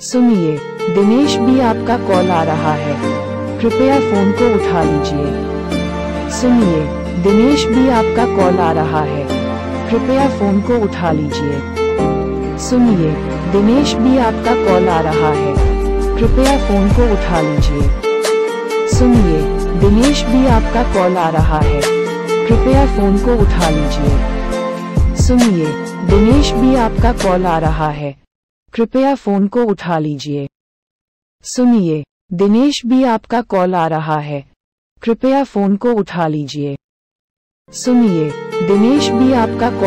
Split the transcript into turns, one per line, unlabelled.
सुनिए, दिनेश भी आपका कॉल आ रहा है। कृपया फ़ोन को उठा लीजिए। सुनिए, दिनेश भी आपका कॉल आ रहा है। कृपया फ़ोन को उठा लीजिए। सुनिए, दिनेश भी आपका कॉल आ रहा है। कृपया फ़ोन को उठा लीजिए। सुनिए, दिनेश भी आपका कॉल आ रहा है। कृपया फ़ोन को उठा लीजिए। सुनिए, दिनेश भी आपका कॉल आ रहा है। कृपया फ़ोन को उठा लीजिए। सुनिए, दिनेश भी आपका कॉल आ रहा है। कृपया फ़ोन को उठा लीजिए। सुनिए, दिनेश भी आपका कॉल